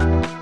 you